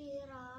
شراء